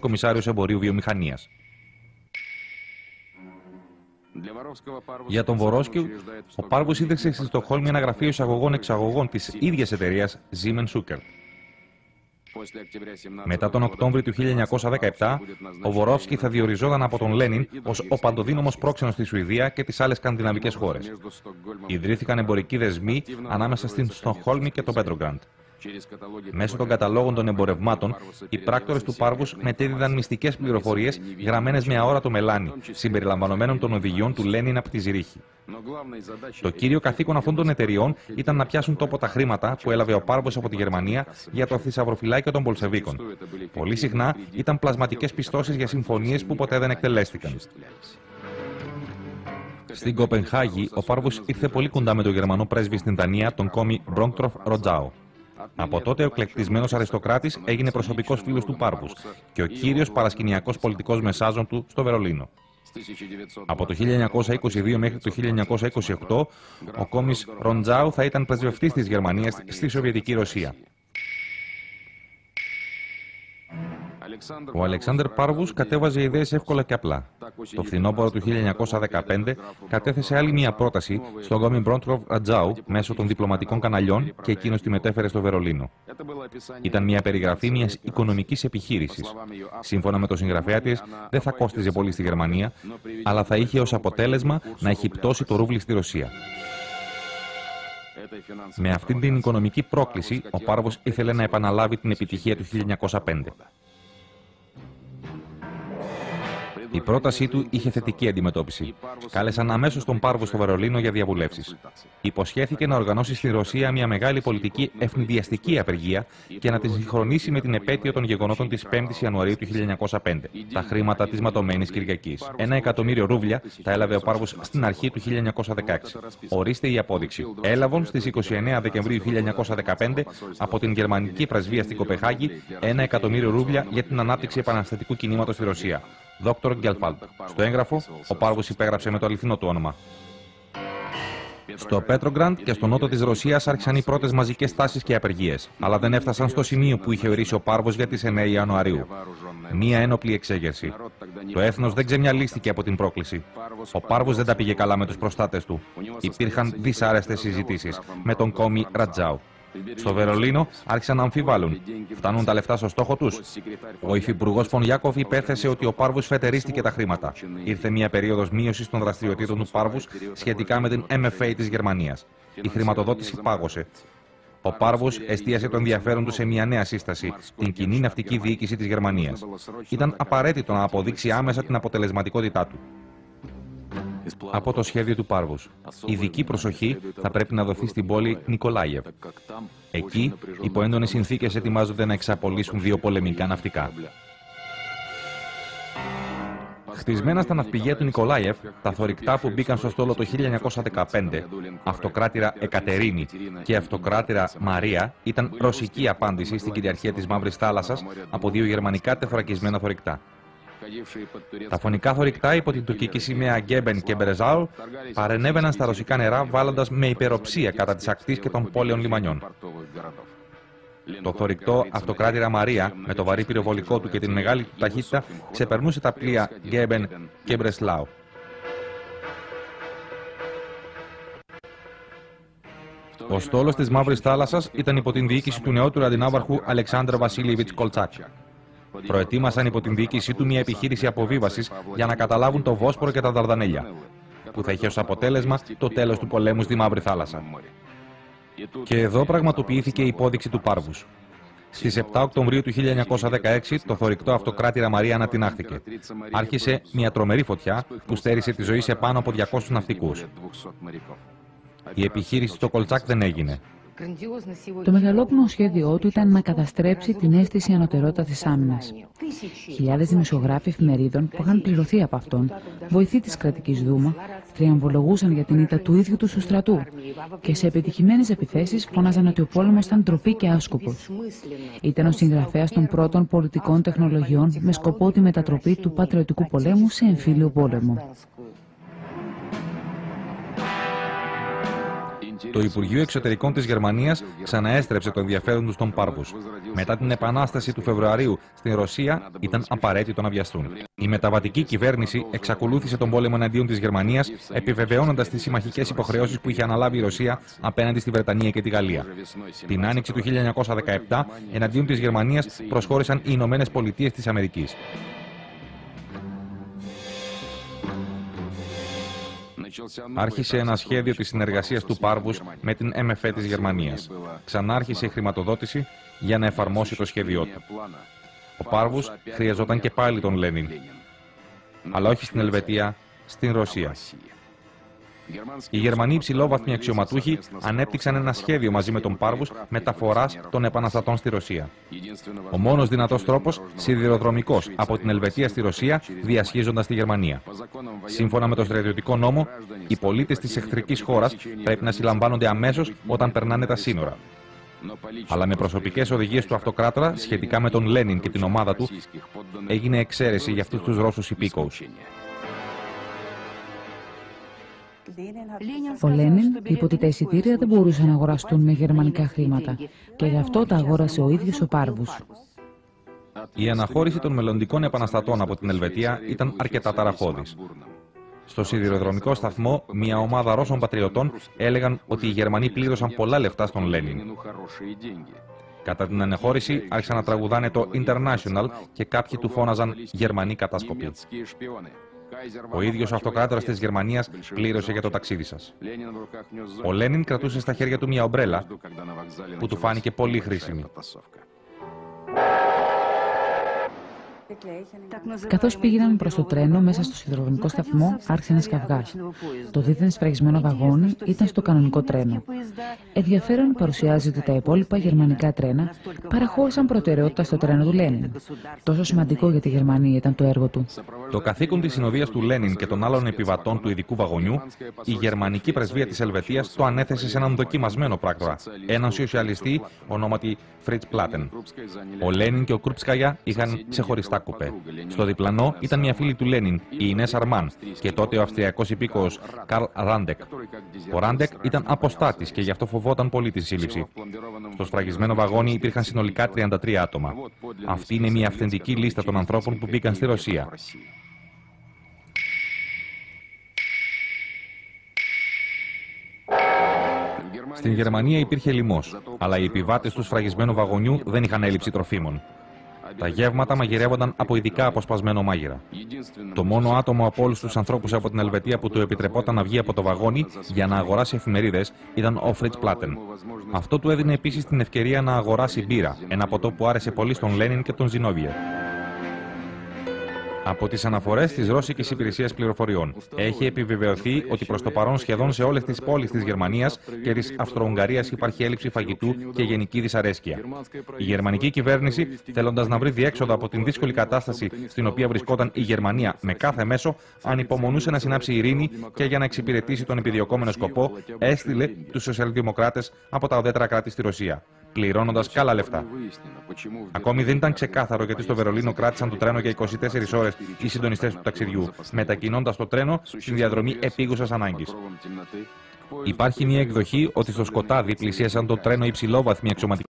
Κομισάριος Εμπορίου Βιομηχανίας. Για τον Βορόσκιου, ο Πάρβος ίδρυσε στη Στοχόλμη ένα γραφείο εισαγωγών-εξαγωγών της ίδιας εταιρείας Siemens Schuckert. Μετά τον Οκτώβριο του 1917, ο Βορόφσκι θα διοριζόταν από τον Λένιν ως ο παντοδύναμος πρόξενος στη Σουηδία και τις άλλες σκανδιναβικές χώρες. Ιδρύθηκαν εμπορικοί δεσμοί ανάμεσα στην Στοχόλμη και το Πέτρογκραντ. Μέσω των καταλόγων των εμπορευμάτων, οι πράκτορες του Πάρβου μετέδιδαν μυστικές πληροφορίες γραμμένες με αόρατο μελάνι, συμπεριλαμβανομένων των οδηγιών του Λένιν από τη Ζηρίχη. Το κύριο καθήκον αυτών των εταιριών ήταν να πιάσουν τόπο τα χρήματα που έλαβε ο Πάρβος από τη Γερμανία για το θησαυροφυλάκιο των Πολσεβίκων. Πολύ συχνά ήταν πλασματικές πιστώσεις για συμφωνίες που ποτέ δεν εκτελέστηκαν. Στην Κοπενχάγη, ο Πάρβος ήρθε πολύ κοντά με τον Γερμανό πρέσβη στην Δανία, τον κόμι Μπρόγκτροφ Ροτζάο. Από τότε ο κλεκτισμένο αριστοκράτης έγινε προσωπικός φίλος του Πάρβους και ο κύριος παρασκηνιακός πολιτικός μεσάζων του στο Βερολίνο. Από το 1922 μέχρι το 1928, ο κόμις Ροντζάου θα ήταν πρεσβευτής της Γερμανίας στη Σοβιετική Ρωσία. Ο Αλεξάνδρ Πάρβους κατέβαζε ιδέες εύκολα και απλά. Το φθινόπωρο του 1915 κατέθεσε άλλη μία πρόταση στον Γκόμιν Μπρόντροβ Ατζάου μέσω των διπλωματικών καναλιών και εκείνος τη μετέφερε στο Βερολίνο. Ήταν μια περιγραφή μιας οικονομικής επιχείρησης. Σύμφωνα με τον συγγραφέα της, δεν θα κόστιζε πολύ στη Γερμανία, αλλά θα είχε ως αποτέλεσμα να έχει πτώσει το ρούβλι στη Ρωσία. Με αυτήν την οικονομική πρόκληση, ο Πάρβος ήθελε να επαναλάβει την επιτυχία του 1905. Η πρότασή του είχε θετική αντιμετώπιση. Κάλεσαν αμέσως τον Πάρβο στο Βερολίνο για διαβουλεύσεις. Υποσχέθηκε να οργανώσει στη Ρωσία μια μεγάλη πολιτική ευνηδιαστική απεργία και να την συγχρονίσει με την επέτειο των γεγονότων της 5η Ιανουαρίου του 1905, τα χρήματα της ματωμένης Κυριακής. Ένα εκατομμύριο ρούβλια τα έλαβε ο Πάρβος στην αρχή του 1916. Ορίστε η απόδειξη. Έλαβαν στις 29 Δεκεμβρίου 1915 από την γερμανική πρεσβεία στην Κοπεχάγη ένα εκατομμύριο ρούβλια για την ανάπτυξη επαναστατικού κινήματος στη Ρωσία. Δόκτωρ Γκέλφαλτ. Στο έγγραφο, ο Πάρβο υπέγραψε με το αληθινό του όνομα. Στο Πέτρογκραντ και στο νότο της Ρωσίας άρχισαν οι πρώτες μαζικές τάσεις και απεργίες, αλλά δεν έφτασαν στο σημείο που είχε ορίσει ο Πάρβο για τις 9 Ιανουαρίου. Μία ένοπλη εξέγερση. Το έθνος δεν ξεμυαλίστηκε από την πρόκληση. Ο Πάρβο δεν τα πήγε καλά με τους προστάτες του. Υπήρχαν δυσάρεστες συζητήσεις με τον κόμι Ρατζάου. Στο Βερολίνο άρχισαν να αμφιβάλλουν. Φτάνουν τα λεφτά στο στόχο τους. Ο υφυπουργός Φων Ιάκοφ υπέθεσε ότι ο Πάρβους φετερίστηκε τα χρήματα. Ήρθε μια περίοδος μείωσης των δραστηριοτήτων του Πάρβους σχετικά με την MFA της Γερμανίας. Η χρηματοδότηση πάγωσε. Ο Πάρβος εστίασε το ενδιαφέρον του σε μια νέα σύσταση, την κοινή ναυτική διοίκηση της Γερμανίας. Ήταν απαραίτητο να αποδείξει άμεσα την αποτελεσματικότητά του από το σχέδιο του Πάρβους. Ειδική προσοχή θα πρέπει να δοθεί στην πόλη Νικολάιευ. Εκεί, υπό έντονες συνθήκες, ετοιμάζονται να εξαπολύσουν δύο πολεμικά ναυτικά. Χτισμένα στα ναυπηγεία του Νικολάιευ, τα θωρηκτά που μπήκαν στο στόλο το 1915, αυτοκράτηρα Εκατερίνη και αυτοκράτηρα Μαρία, ήταν ρωσική απάντηση στην κυριαρχία της Μαύρης Θάλασσας από δύο γερμανικά τεφρακισμένα θωρηκτά. Τα φωνικά θορυκτά υπό την τουρκική σημαία Γκέμπεν και Μπερεζάου παρενέβαιναν στα ρωσικά νερά βάλλοντα με υπεροψία κατά τη ακτής και των πόλεων λιμανιών. Το θορυκτό αυτοκράτηρα Μαρία, με το βαρύ πυροβολικό του και την μεγάλη του ταχύτητα, ξεπερνούσε τα πλοία Γκέμπεν και Μπρεσλάου. Ο στόλος της Μαύρης Θάλασσας ήταν υπό την διοίκηση του νεότερου αντινάβαρχου Αλεξάνδρου Βασίλειβιτ Κολτσάκ προετοίμασαν υπό την διοίκησή του μια επιχείρηση αποβίβασης για να καταλάβουν το Βόσπορο και τα Δαρδανέλια, που θα είχε ως αποτέλεσμα το τέλος του πολέμου στη Μαύρη Θάλασσα. Και εδώ πραγματοποιήθηκε η υπόδειξη του Πάρβους. Στις 7 Οκτωβρίου του 1916 το θορυκτό αυτοκράτηρα Μαρία ανατινάχθηκε. Άρχισε μια τρομερή φωτιά που στέρισε τη ζωή σε πάνω από 200 ναυτικούς. Η επιχείρηση στο Κολτσάκ δεν έγινε. Το μεγαλόπνο σχέδιό του ήταν να καταστρέψει την αίσθηση ανωτερότητα της άμυνας. Χιλιάδες δημοσιογράφοι εφημερίδων που είχαν πληρωθεί από αυτόν, βοηθοί της κρατικής Δούμα, τριαμβολογούσαν για την ήττα του ίδιου τους του στρατού και σε επιτυχημένες επιθέσεις φώναζαν ότι ο πόλεμος ήταν ντροπή και άσκοπος. Ήταν ο συγγραφέας των πρώτων πολιτικών τεχνολογιών με σκοπό τη μετατροπή του πατριωτικού πολέμου σε εμφύλιο πόλεμο. Το Υπουργείο Εξωτερικών της Γερμανίας ξαναέστρεψε το ενδιαφέρον τους στον Πάρβου. Μετά την επανάσταση του Φεβρουαρίου στην Ρωσία, ήταν απαραίτητο να βιαστούν. Η μεταβατική κυβέρνηση εξακολούθησε τον πόλεμο εναντίον της Γερμανίας, επιβεβαιώνοντας τις συμμαχικές υποχρεώσεις που είχε αναλάβει η Ρωσία απέναντι στη Βρετανία και τη Γαλλία. Την άνοιξη του 1917, εναντίον της Γερμανίας προσχώρησαν οι Ηνωμένες Πολιτείες της Αμερικής. Άρχισε ένα σχέδιο της συνεργασίας του Πάρβους με την MFE της Γερμανίας. Ξανάρχισε η χρηματοδότηση για να εφαρμόσει το σχέδιό του. Ο Πάρβους χρειαζόταν και πάλι τον Λένιν. Αλλά όχι στην Ελβετία, στην Ρωσία. Οι Γερμανοί υψηλόβαθμοι αξιωματούχοι ανέπτυξαν ένα σχέδιο μαζί με τον Πάρβους μεταφοράς των επαναστατών στη Ρωσία. Ο μόνος δυνατός τρόπος, σιδηροδρομικός από την Ελβετία στη Ρωσία, διασχίζοντας τη Γερμανία. Σύμφωνα με το στρατιωτικό νόμο, οι πολίτες της εχθρικής χώρας πρέπει να συλλαμβάνονται αμέσως όταν περνάνε τα σύνορα. Αλλά με προσωπικές οδηγίες του αυτοκράτορα σχετικά με τον Λένιν και την ομάδα του, έγινε εξαίρεση για αυτούς τους Ρώσους υπήκοους. Ο Λένιν είπε ότι τα εισιτήρια δεν μπορούσαν να αγοραστούν με γερμανικά χρήματα και γι' αυτό τα αγόρασε ο ίδιος ο Πάρβους. Η αναχώρηση των μελλοντικών επαναστατών από την Ελβετία ήταν αρκετά ταραχώδης. Στο σιδηροδρομικό σταθμό, μια ομάδα Ρώσων πατριωτών έλεγαν ότι οι Γερμανοί πλήρωσαν πολλά λεφτά στον Λένιν. Κατά την ανεχώρηση άρχισαν να τραγουδάνε το International και κάποιοι του φώναζαν Γερμανοί κατάσκοποι. Ο ίδιος ο αυτοκράτορας της Γερμανίας πλήρωσε για το ταξίδι σας. Ο Λένιν κρατούσε στα χέρια του μια ομπρέλα που του φάνηκε πολύ χρήσιμη. Καθώς πήγαιναν προς το τρένο μέσα στο σιδηροδρομικό σταθμό, άρχισε ένας καυγάς. Το δίθεν σφραγισμένο βαγόνι ήταν στο κανονικό τρένο. Ενδιαφέρον παρουσιάζει ότι τα υπόλοιπα γερμανικά τρένα παραχώρησαν προτεραιότητα στο τρένο του Λένιν. Τόσο σημαντικό για τη Γερμανία ήταν το έργο του. Το καθήκον της συνοδείας του Λένιν και των άλλων επιβατών του ειδικού βαγονιού, η γερμανική πρεσβεία της Ελβετίας το ανέθεσε σε έναν δοκιμασμένο πράκτορα, έναν σοσιαλιστή ονόματι Φριτ Πλάτεν. Ο Λένιν και η Κρούπσκαγια είχαν ξεχωριστά κουπέ. Στο διπλανό ήταν μια φίλη του Λένιν, η Ινές Αρμάν, και τότε ο Αυστριακός υπήκοος Καρλ Ράντεκ. Ο Ράντεκ ήταν αποστάτης και γι' αυτό φοβόταν πολύ τη σύλληψη. Στο σφραγισμένο βαγόνι υπήρχαν συνολικά 33 άτομα. Αυτή είναι μια αυθεντική λίστα των ανθρώπων που μπήκαν στη Ρωσία. Στην Γερμανία υπήρχε λοιμός, αλλά οι επιβάτες του σφραγισμένου βαγονιού δεν είχαν έλλειψη τροφίμων. Τα γεύματα μαγειρεύονταν από ειδικά αποσπασμένο μάγειρα. Το μόνο άτομο από όλους τους ανθρώπους από την Ελβετία που του επιτρεπόταν να βγει από το βαγόνι για να αγοράσει εφημερίδες ήταν ο Φριτ Πλάτεν. Αυτό του έδινε επίσης την ευκαιρία να αγοράσει μπύρα, ένα ποτό που άρεσε πολύ στον Λένιν και τον Ζινόβιερ από τις αναφορές της Ρώσικης Υπηρεσίας Πληροφοριών. Έχει επιβεβαιωθεί ότι προς το παρόν σχεδόν σε όλες τις πόλεις της Γερμανίας και της Αυστρο-Ουγγαρίας υπάρχει έλλειψη φαγητού και γενική δυσαρέσκεια. Η γερμανική κυβέρνηση, θέλοντας να βρει διέξοδο από την δύσκολη κατάσταση στην οποία βρισκόταν η Γερμανία με κάθε μέσο, ανυπομονούσε να συνάψει ειρήνη και για να εξυπηρετήσει τον επιδιωκόμενο σκοπό, έστειλε τους σοσιαλδημοκράτες από τα οδέτερα κράτη στη Ρωσία πληρώνοντας καλά λεφτά. Ακόμη δεν ήταν ξεκάθαρο γιατί στο Βερολίνο κράτησαν το τρένο για 24 ώρες οι συντονιστές του ταξιδιού, μετακινώντας το τρένο στην διαδρομή επίγουσας ανάγκης. Υπάρχει μια εκδοχή ότι στο σκοτάδι πλησίασαν το τρένο υψηλόβαθμοι αξιωματικοί.